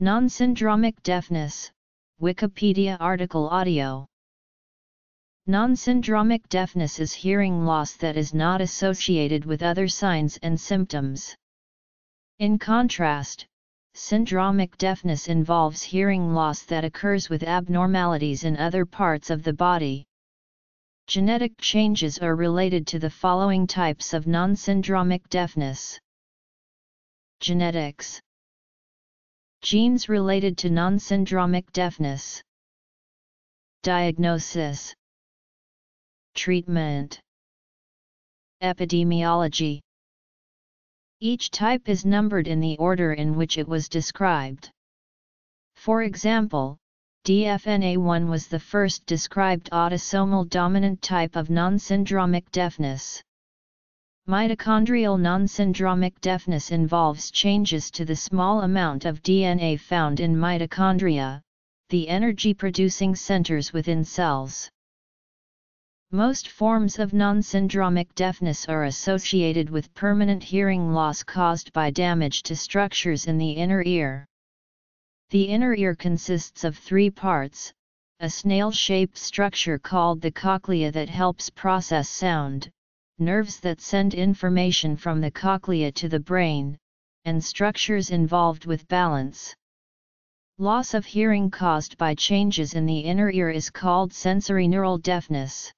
Non-syndromic deafness, Wikipedia article audio. Non-syndromic deafness is hearing loss that is not associated with other signs and symptoms. In contrast, syndromic deafness involves hearing loss that occurs with abnormalities in other parts of the body. Genetic changes are related to the following types of non-syndromic deafness. Genetics Genes related to non-syndromic deafness. Diagnosis Treatment Epidemiology Each type is numbered in the order in which it was described. For example, DFNA1 was the first described autosomal dominant type of non-syndromic deafness. Mitochondrial non-syndromic deafness involves changes to the small amount of DNA found in mitochondria, the energy-producing centers within cells. Most forms of non-syndromic deafness are associated with permanent hearing loss caused by damage to structures in the inner ear. The inner ear consists of three parts, a snail-shaped structure called the cochlea that helps process sound, nerves that send information from the cochlea to the brain, and structures involved with balance. Loss of hearing caused by changes in the inner ear is called sensorineural deafness.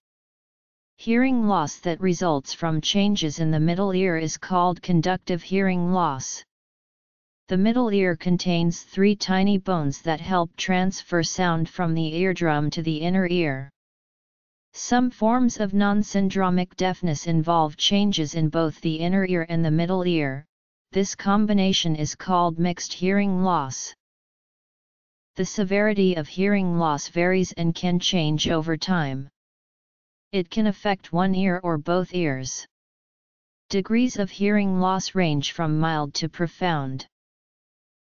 Hearing loss that results from changes in the middle ear is called conductive hearing loss. The middle ear contains three tiny bones that help transfer sound from the eardrum to the inner ear. Some forms of non-syndromic deafness involve changes in both the inner ear and the middle ear, this combination is called mixed hearing loss. The severity of hearing loss varies and can change over time. It can affect one ear or both ears. Degrees of hearing loss range from mild to profound.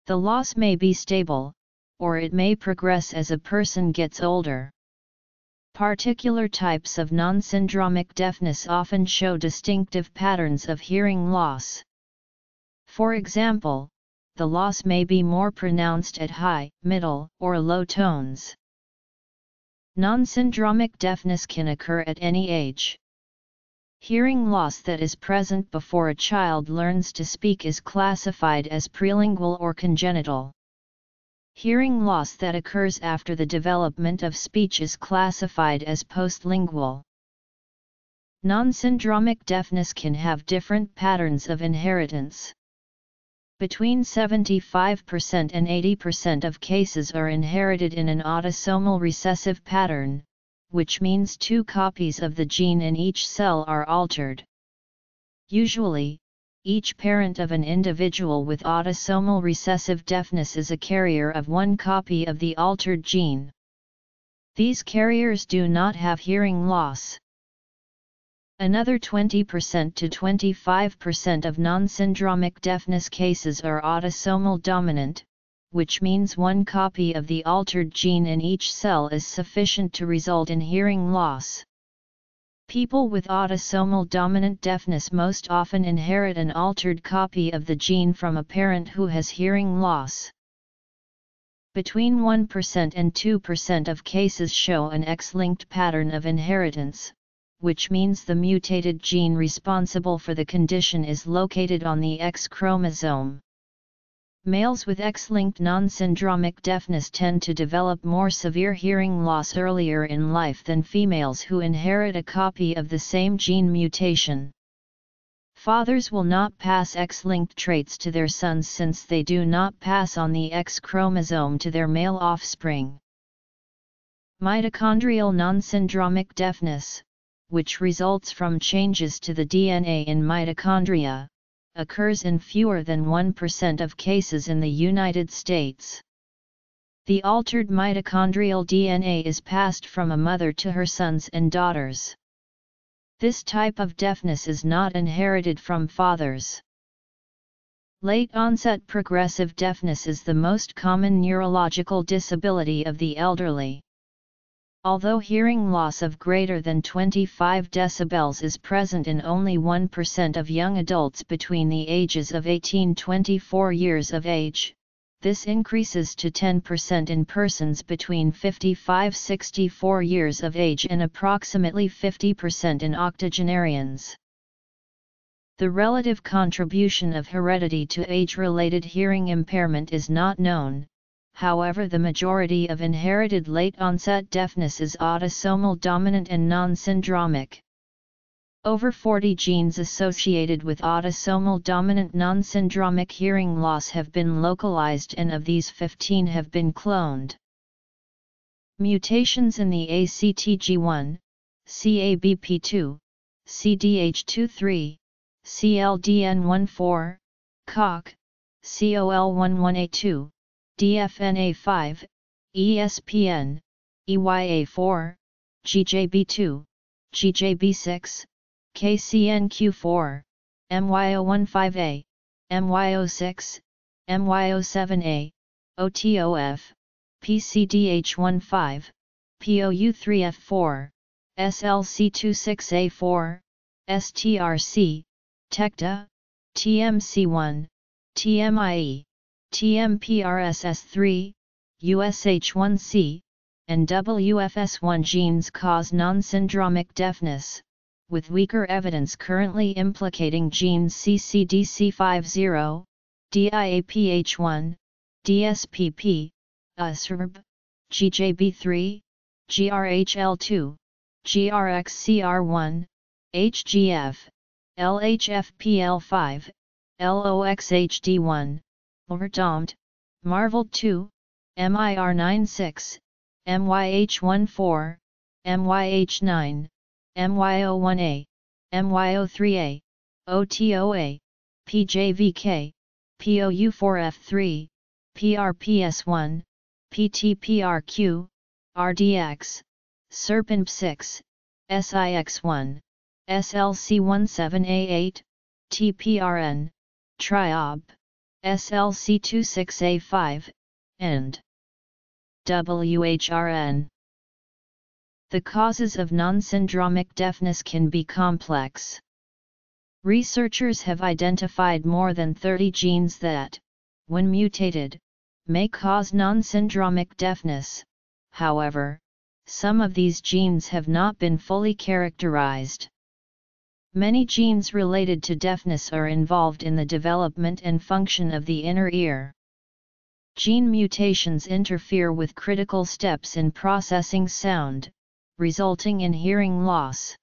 The loss may be stable, or it may progress as a person gets older. Particular types of non-syndromic deafness often show distinctive patterns of hearing loss. For example, the loss may be more pronounced at high, middle, or low tones. Non-syndromic deafness can occur at any age. Hearing loss that is present before a child learns to speak is classified as prelingual or congenital. Hearing loss that occurs after the development of speech is classified as postlingual. Non-syndromic deafness can have different patterns of inheritance. Between 75% and 80% of cases are inherited in an autosomal recessive pattern, which means two copies of the gene in each cell are altered. Usually, each parent of an individual with autosomal recessive deafness is a carrier of one copy of the altered gene. These carriers do not have hearing loss. Another 20% to 25% of non-syndromic deafness cases are autosomal dominant, which means one copy of the altered gene in each cell is sufficient to result in hearing loss. People with autosomal dominant deafness most often inherit an altered copy of the gene from a parent who has hearing loss. Between 1% and 2% of cases show an X-linked pattern of inheritance, which means the mutated gene responsible for the condition is located on the X chromosome. Males with X-linked non-syndromic deafness tend to develop more severe hearing loss earlier in life than females who inherit a copy of the same gene mutation. Fathers will not pass X-linked traits to their sons since they do not pass on the X chromosome to their male offspring. Mitochondrial non-syndromic deafness, which results from changes to the DNA in mitochondria, occurs in fewer than 1% of cases in the United States. The altered mitochondrial DNA is passed from a mother to her sons and daughters. This type of deafness is not inherited from fathers. Late onset progressive deafness is the most common neurological disability of the elderly. Although hearing loss of greater than 25 decibels is present in only 1% of young adults between the ages of 18-24 years of age, this increases to 10% in persons between 55-64 years of age and approximately 50% in octogenarians. The relative contribution of heredity to age-related hearing impairment is not known, however the majority of inherited late-onset deafness is autosomal dominant and non-syndromic. Over 40 genes associated with autosomal dominant non-syndromic hearing loss have been localized and of these 15 have been cloned. Mutations in the ACTG1, CABP2, CDH23, CLDN14, COCH, COL11A2, DFNA5, ESPN, EYA4, GJB2, GJB6, KCNQ4, MYO15A, MYO6, MYO7A, OTOF, PCDH15, POU3F4, SLC26A4, STRC, TECTA, TMC1, TMIE, TMPRSS3, USH1C, and WFS1 genes cause non-syndromic deafness with weaker evidence currently implicating genes CCDC50, DIAPH1, DSPP, ESRRB, GJB3, GRHL2, GRXCR1, HGF, LHFPL5, LOXHD1, LRTOMT, MARVELD2, MIR96, MYH14, MYH9, MYO1A, MYO3A, OTOA, PJVK, POU4F3, PRPS1, PTPRQ, RDX, SERPINB6, SIX1, SLC17A8, TPRN, TRIOBP, SLC26A5, and WHRN. The causes of non-syndromic deafness can be complex. Researchers have identified more than 30 genes that, when mutated, may cause non-syndromic deafness, however, some of these genes have not been fully characterized. Many genes related to deafness are involved in the development and function of the inner ear. Gene mutations interfere with critical steps in processing sound, resulting in hearing loss.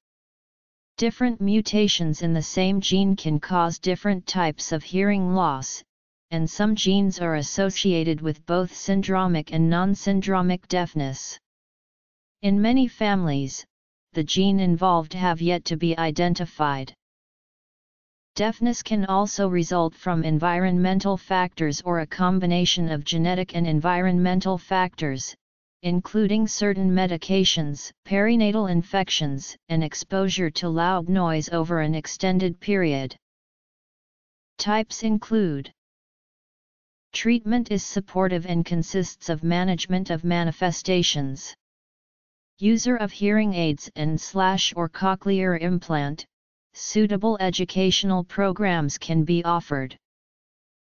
Different mutations in the same gene can cause different types of hearing loss, and some genes are associated with both syndromic and non-syndromic deafness. In many families, the gene involved have yet to be identified. Deafness can also result from environmental factors or a combination of genetic and environmental factors, including certain medications, perinatal infections, and exposure to loud noise over an extended period. Types include Treatment is supportive and consists of management of manifestations. User of hearing aids and slash or cochlear implant, suitable educational programs can be offered.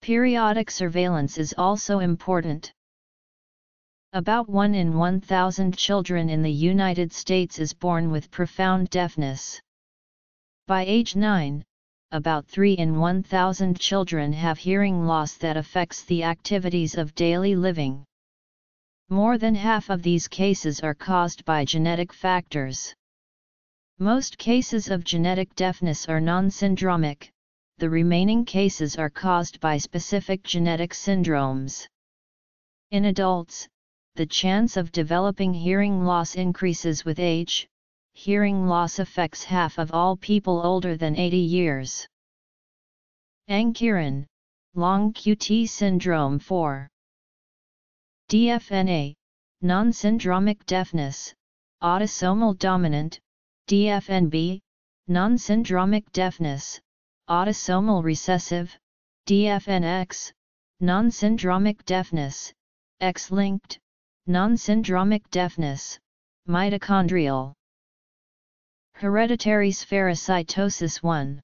Periodic surveillance is also important. About 1 in 1,000 children in the United States is born with profound deafness. By age 9, about 3 in 1,000 children have hearing loss that affects the activities of daily living. More than half of these cases are caused by genetic factors. Most cases of genetic deafness are non-syndromic, the remaining cases are caused by specific genetic syndromes. In adults, the chance of developing hearing loss increases with age, hearing loss affects half of all people older than 80 years. Ankyrin, Long QT syndrome 4. DFNA, non-syndromic deafness, autosomal dominant, DFNB, non-syndromic deafness, autosomal recessive, DFNX, non-syndromic deafness, X-linked, non-syndromic deafness, mitochondrial. Hereditary spherocytosis 1